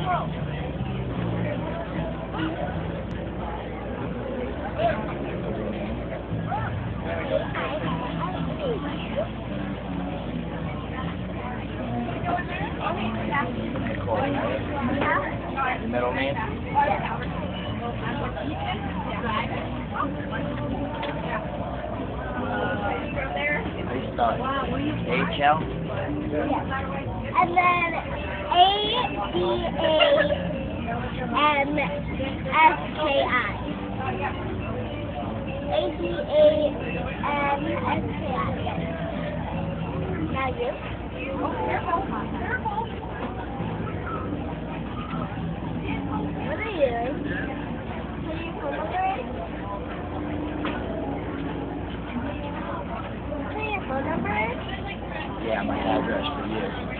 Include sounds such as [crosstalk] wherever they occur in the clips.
The middleman? How do you spell it? H-L? And then A D A M S K I. A D A M S K I. Now you. Oh, careful. Careful. What are you? Phone number? Yeah, my address for you.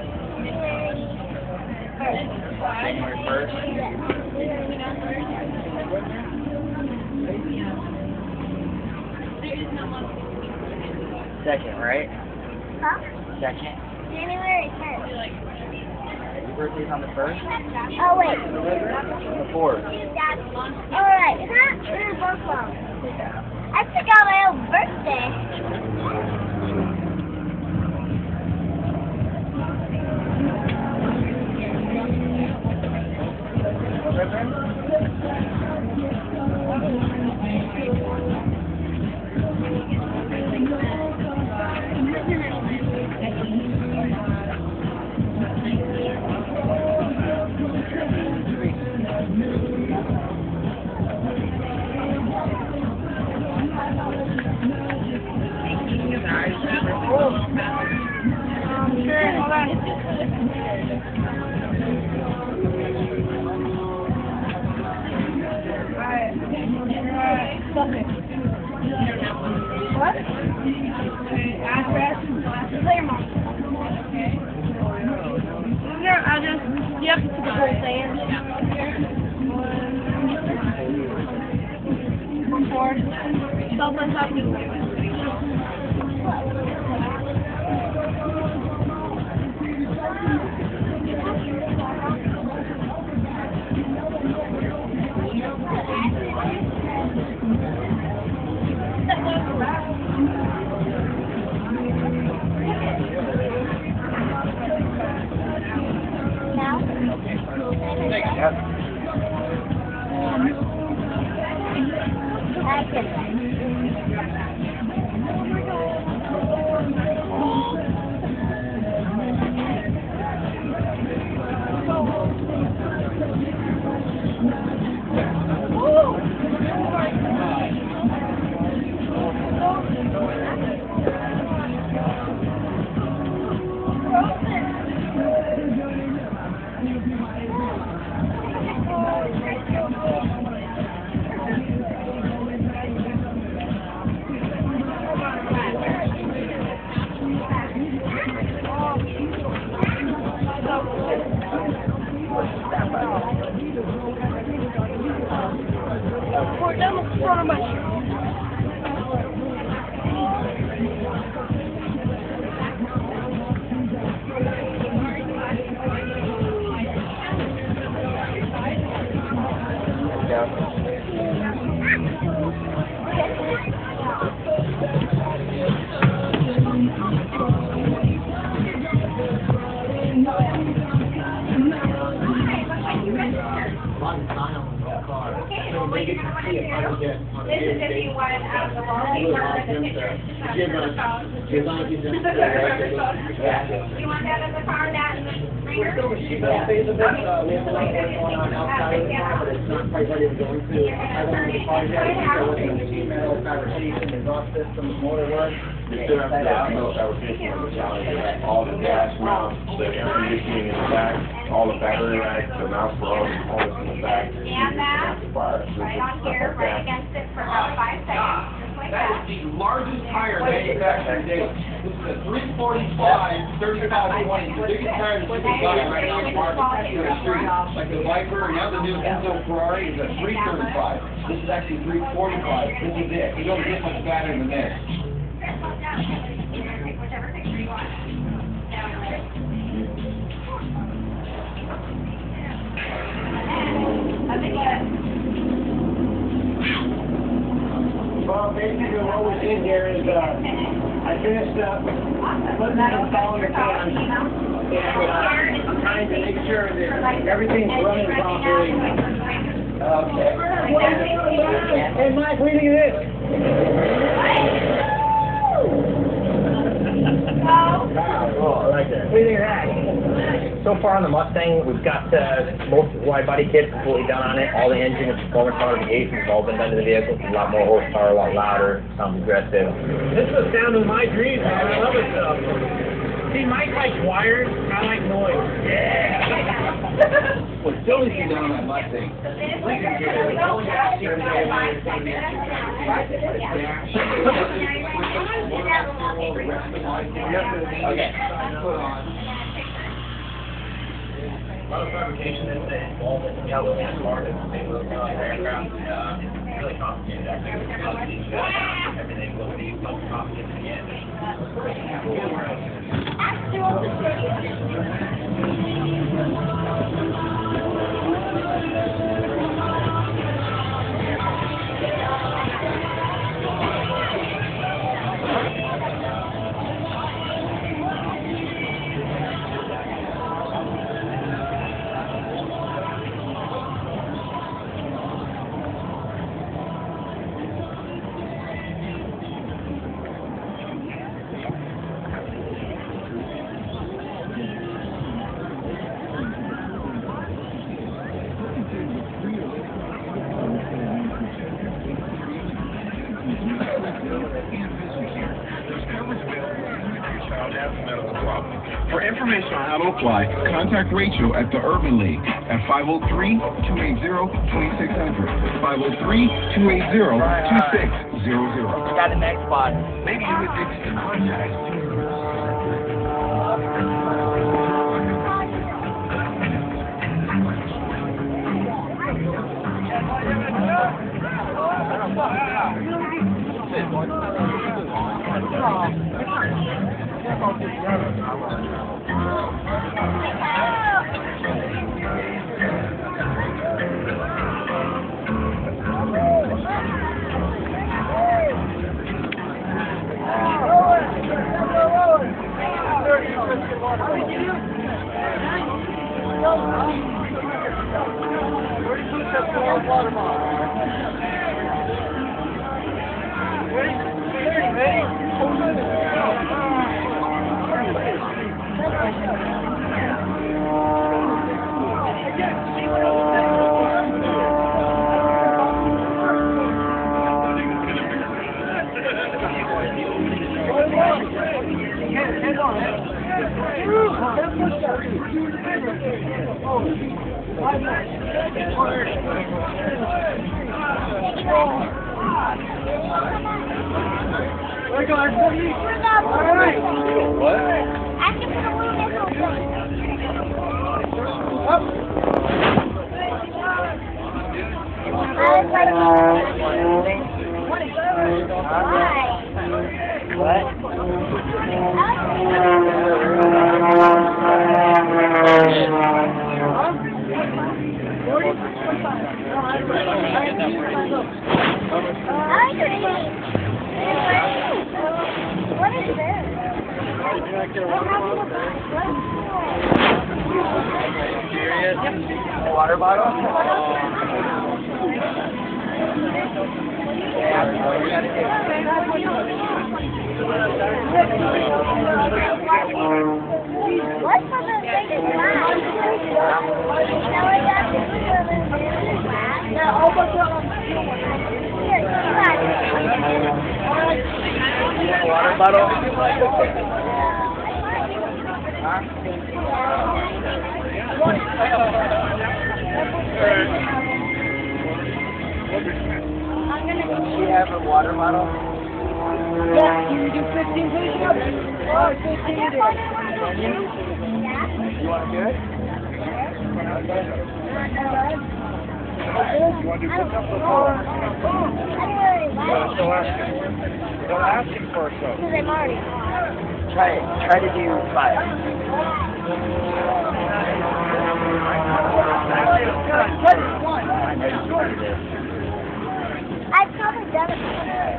January? January first. Second, right? Huh? Second? January first. Your birthday's on the 1st? Oh wait. The 4th? All right. Huh? We're both Southwest Avenue. [laughs] that in the car, that in the reader? She's a phase of it, uh, we have a lot going on outside of the car, but it's not quite ready to go into. I went to the car yet, so with the email, fabrication, exhaust system, motor work, You still have to know fabrication of the challenge, you have all the gas mounts, the air conditioning in the back, all the battery racks, the mounts for all the components in the back. Stand that Amplifiers, right on stuff here, like right that. against it for about five seconds, just like That that. is the largest tire manufactured today. This is a three forty-five, thirty-five twenty, the biggest tire that you can buy right now street. Like the Viper, and new Enzo Ferrari is a three thirty-five. This is actually three forty-five. This is it. You don't get much than this. That Well, basically what was in here is, uh, I finished up putting installing the cans. And, uh, I'm trying to make sure that everything's running properly. Okay. Hey, Mike, do you think this? Oh, I like that. What do you think of that? So far on the Mustang, we've got uh, most of the wide body kit completely done on it. All the engine and performance modifications have all been done to the vehicle. It's a lot more horsepower, a lot louder, sounds aggressive. This is the sound of my dreams, man. I love it stuff. See, Mike likes wires, I like noise. Well, Silly can down on that Mustang. Okay. A lot of fabrication that's involved in yellow and smart and they look uh, aircraft, uh, really complicated actually. Everything will be much complicated in contact Rachel at the Urban League at 503-280-2600. 503-280-2600. Got the next spot. Maybe you would think to contact. What Water bottle? Now open up. Here, you got it. want a water bottle? I'm gonna. Do you have a water bottle? Yeah, you do 15 push-ups? Oh, 15 it is. You want to do it? You want to do push-ups? I don't Don't ask him. Don't ask him first, though. because I'm already Try it. Try to do five. I know you can do this. I've probably done it before.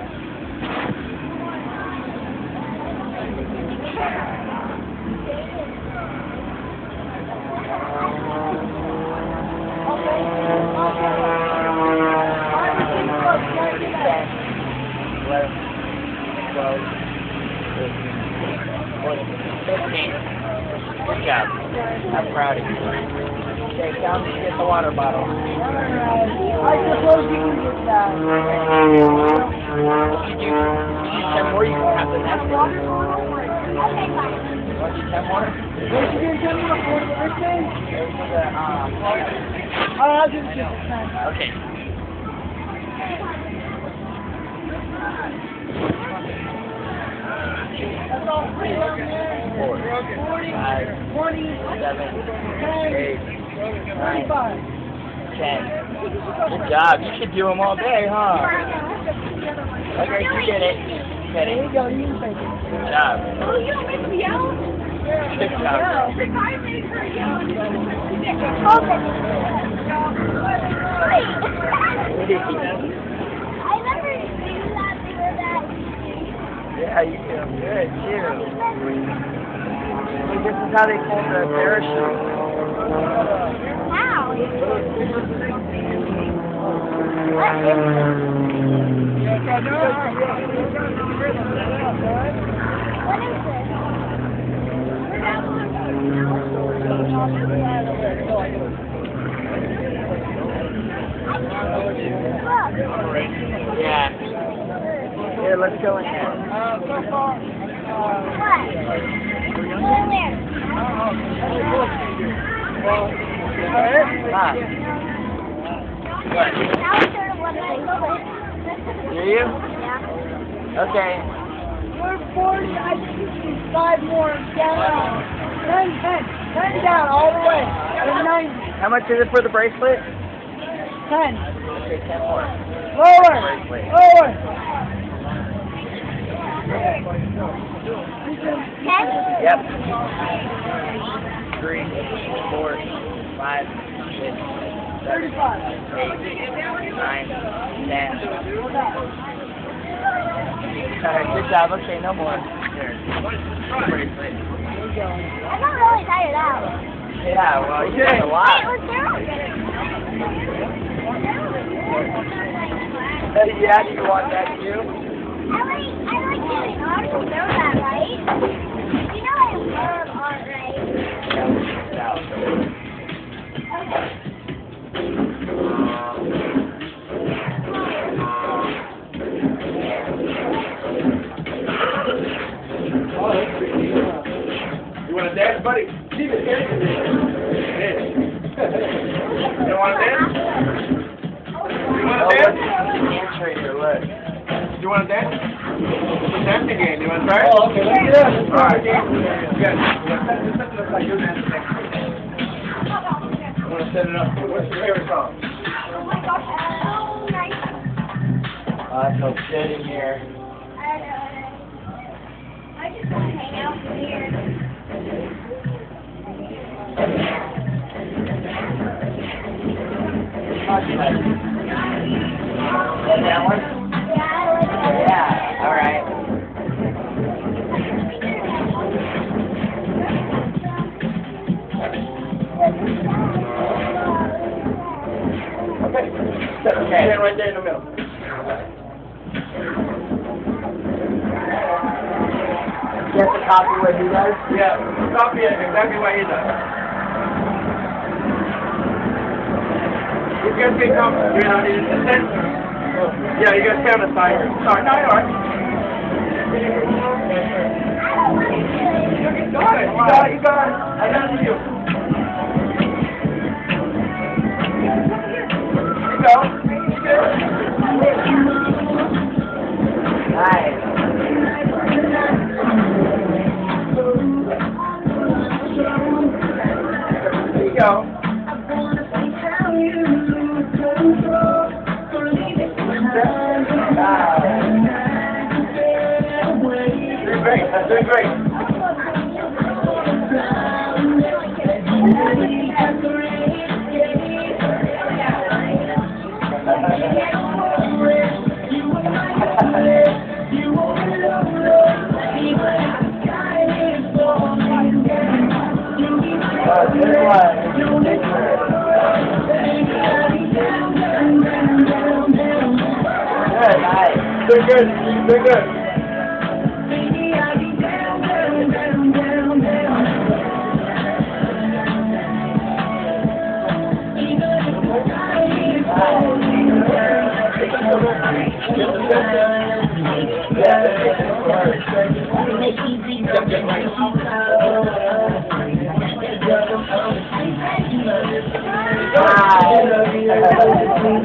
Eleven, twelve, thirteen, fourteen, fifteen. Good job. I'm proud of you. Okay, tell me to get the water bottle. I suppose you can get that. If you do, if you ten more, you can have the next one. Uh, okay, fine. Want you ten more? What you gonna tell me before the birthday? There's the, Oh, I'll do it just time. okay. That's all three of there. Four, five, Twenty, seven, ten, eight, nine, twenty-five. ten. Good job. You should do them all day, huh? Okay, you did it. You did There it. you go, you can take it. Good job. Oh, you don't make me yell? Good job. If I make her yell, okay. [laughs] Wait. [laughs] What did you do? I never seen that before that. Yeah, you feel good too. Hey, this is how they pull the parachute. How? What is, what is this? Look. Yeah. Here, let's go in there. What? Go where? Huh? What? Now I sort of want to go with. Do you? Yeah. Okay. We're forty, I think five more down. Ten, ten, ten down all the way. And ninety, How much is it for the bracelet? ten. Okay, ten more. Lower, lower. Ten? Yep. Three, four, five, six, seven, eight, nine, ten. Alright, good job. Okay, no more. I'm not really tired out. Yeah, well, you did a lot. Daryl yeah, you want that too? You? You? You want to dance, buddy? Keep it. [laughs] You want to dance? You want to dance? right here, look. You want to dance? It's a dancing game. You want to try it? Oh, okay, let's do it. Let's All right. do it. Good. Set it up like you're dancing next to me. I want to set it up. What's your favorite song? Oh my gosh, so nice. Oh, I feel good in here. I know. I just want to hang out here. Is that one? Alright. Okay. Okay. Stand right there in the middle. You have to copy what he does? Yeah, copy it exactly what he does. You guys can come, you know, it's, it's, yeah, you guys stay on the side. Sorry, no, you're all You got it, you got it. I got you.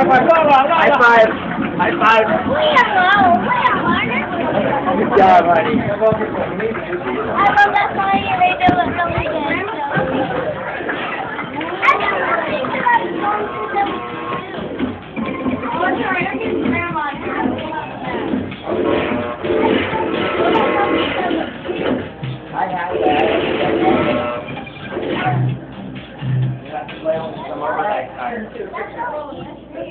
High five! High five! High five! Good job, honey. I love that song they do it so good. I have that. You to play on some next time.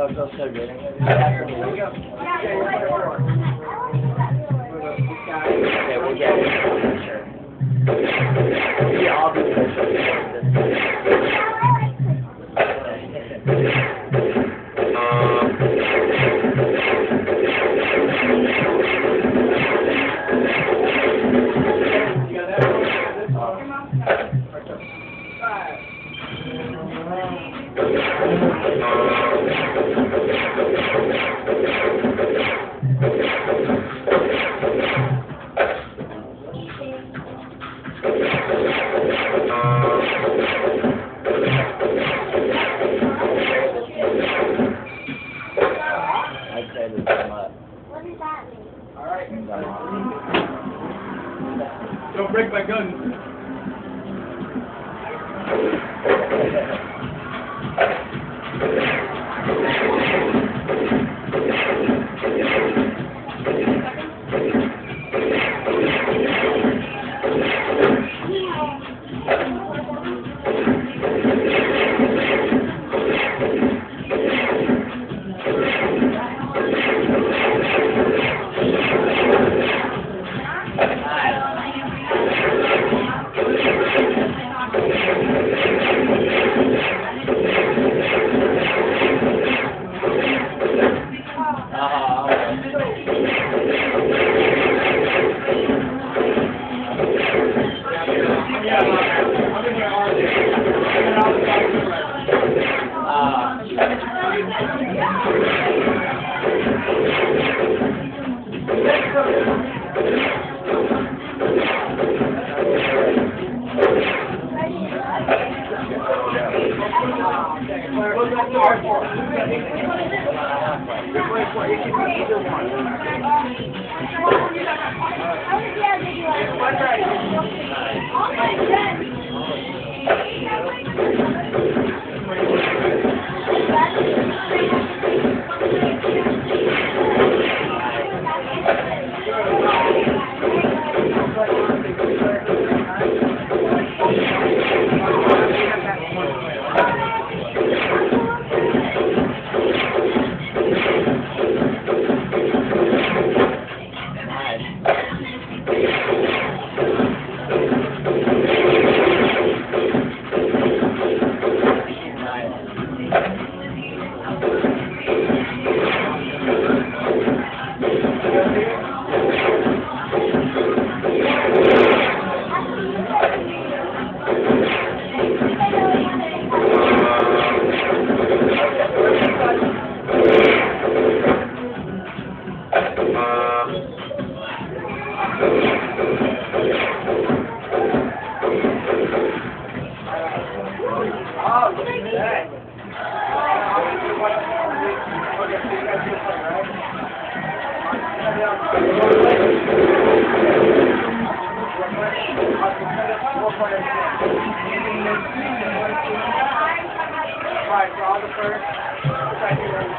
Oh, so good. Okay, we'll. Yeah, I'll do I'd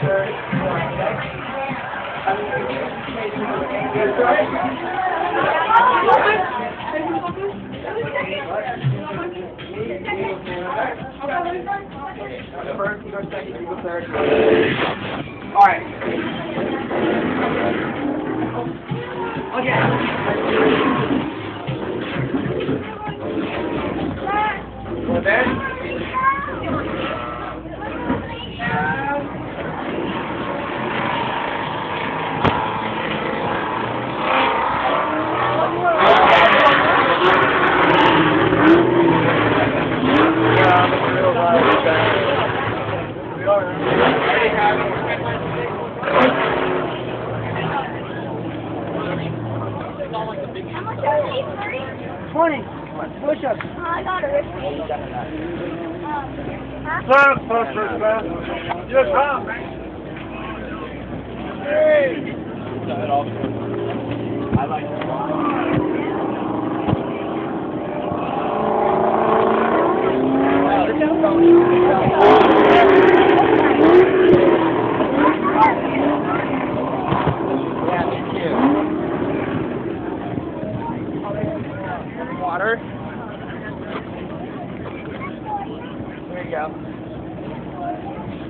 First, you. Alright. Okay. We're? 20 push up. Oh, I got a wristband. Um, huh? Push man. You're Hey! I like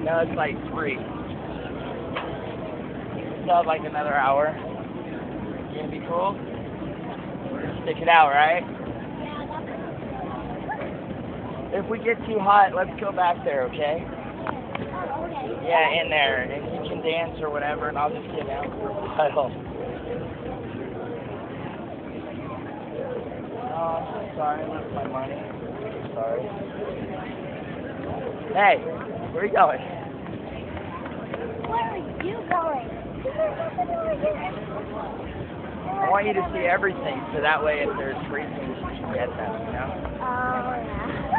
It's like three. Still have like another hour. You gonna be cool? Stick it out, right? If we get too hot, let's go back there, okay? Yeah, in there, and you can dance or whatever, and I'll just get out for a while. Oh, I'm so sorry, I left my money. I'm sorry. Hey, where are you going? Where are you going? There's nothing over here. I want you to see everything, so that way if there's free things, you can get them, you know? Oh, yeah.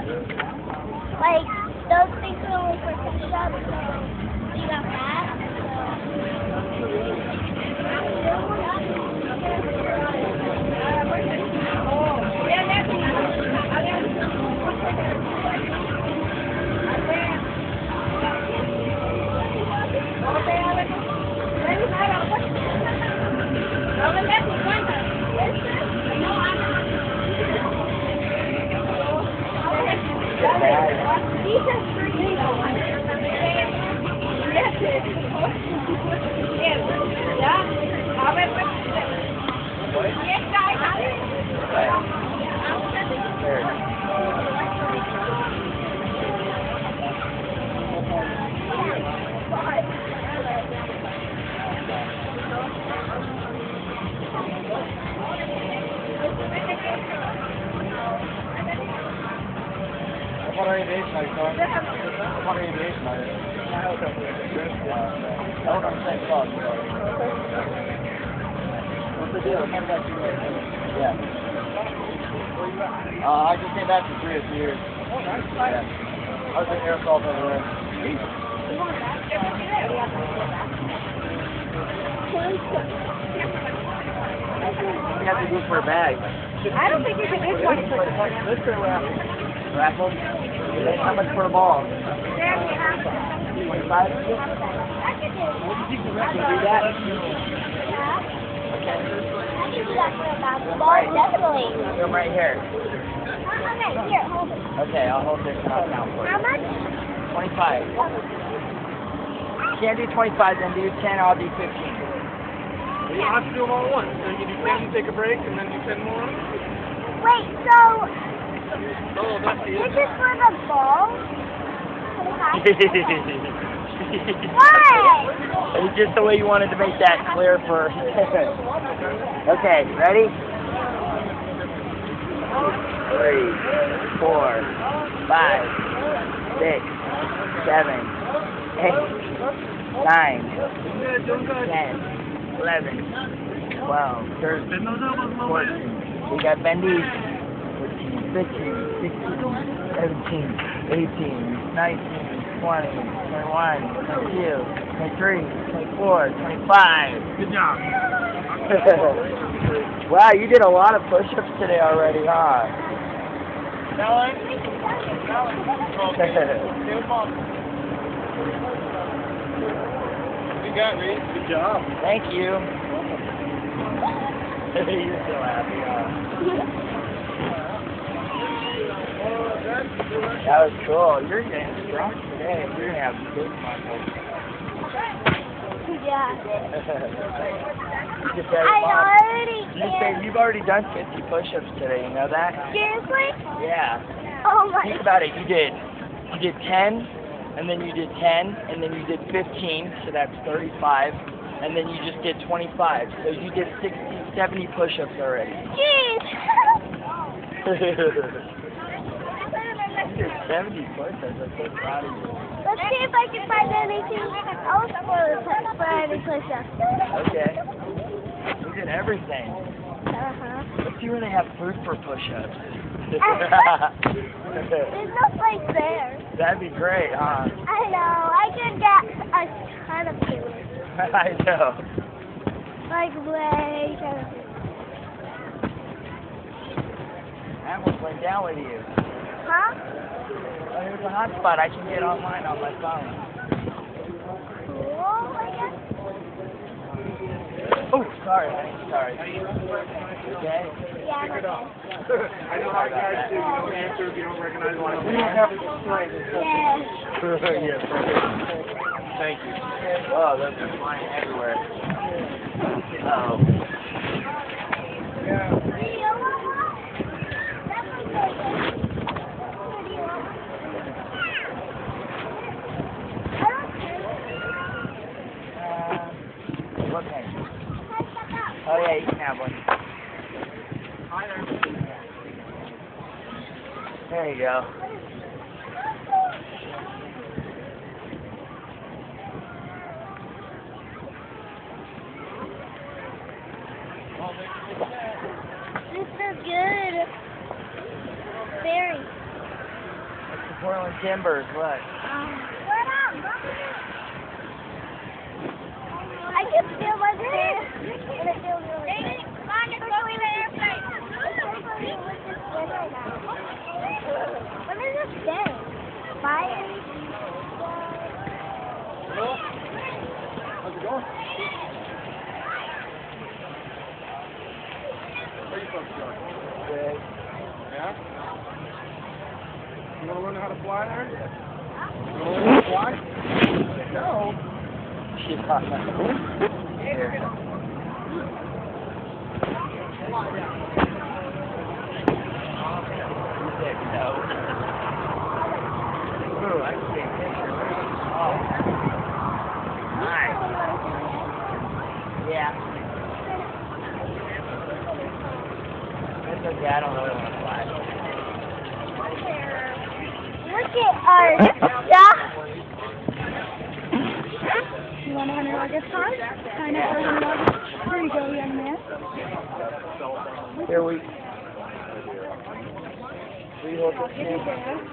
Like, those things are only for push-ups, so you got that. Oh, These are free. Vad What's the deal? Come back to me. Yeah. Uh, I just came back from three or two years. Yeah. How's the aerosol over What do you have to do for a bag? I don't think you can do twenty percent. This or raffle? Raffle? That's how much for a ball? Twenty-five? Can you do that? Ball, definitely. Come right here. Okay, here, hold it. Okay, I'll hold this and I'll count for How much? Twenty-five. Can't do twenty-five, then do ten, I'll do fifteen. You don't have to do them all at once. Then you do ten, take a break, and then do ten more. Wait, so that's the this is for the ball? High? [laughs] It's just the way you wanted to make that clear for. [laughs] okay, ready? Three, four, five, six, seven, eight, nine, ten, eleven, twelve, thirteen, fourteen. We got bendies. 14, 15, 16, 17, 18, 19, 20, 21, 22, 23, 24, 25. Good job. [laughs] wow, you did a lot of push-ups today already, huh? You got me. Good job. Thank you. [laughs] You're so happy, huh? [laughs] That was cool. You're getting strong today. You're gonna have big muscles. Yeah. [laughs] you I already You say you've already done 50 push-ups today. You know that? Seriously? Yeah. Oh my. Think about it. You did. You did 10, and then you did 10, and then you did 15. So that's 35, and then you just did 25. So you did 60, 70 push-ups already. Jeez. [laughs] [laughs] You did 70 push-ups. I'm so proud of you. Let's see if I can find anything else for, for any push-ups. Okay. You did everything. Uh-huh. Let's see where they have food for push-ups. [laughs] There's no place there. That'd be great, huh? I know. I could get a ton of food. [laughs] I know. Like way ton of food. I almost went down with you. Huh? Oh, here's a hotspot I can get online on my phone. Cool, I guess. Oh, sorry, honey. Sorry. Okay? Yeah, I'm okay. [laughs] I know how guys do. You don't answer if you don't recognize one of them. [laughs] Yes. yeah, perfect. Thank you. Oh, those are flying everywhere. Oh. Do you want one? Definitely take it. Or do you want one? I don't care. Uh, what pen? Hi, step out. Oh, yeah, you can have one. There you go. This is good. Very. That's the Portland Timbers. What? I can feel my face, and it feels really good. Come on, let's go in the airplane. What is this thing? Fire? How's it going? Where you folks going? Good. Yeah? You want to learn how to fly there? You want to learn how to fly? No. She's not. Here. You said no. Ooh, I can take pictures. Oh. Nice. Yeah. Okay, I don't really want to fly. Look at our stuff. You want a hundred dollar gift card? Sign up for hundred dollar. Here you go, young man. Here we. Three hook it.